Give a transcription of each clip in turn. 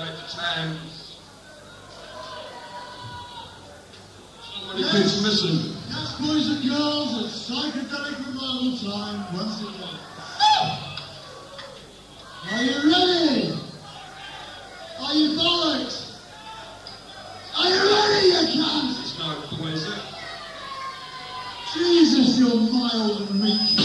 Director Towns. Somebody keeps missing. Yes, boys and girls, it's psychedelic revival time once again. Are you ready? Are you bollocks? Are you ready, you cunts? It's no poison. Jesus, you're mild and meek.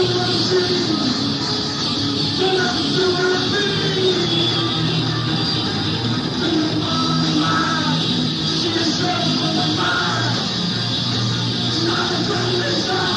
Even old Billy's in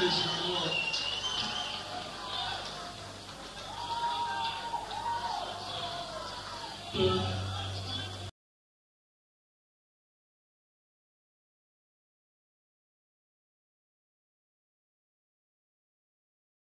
the world. Thank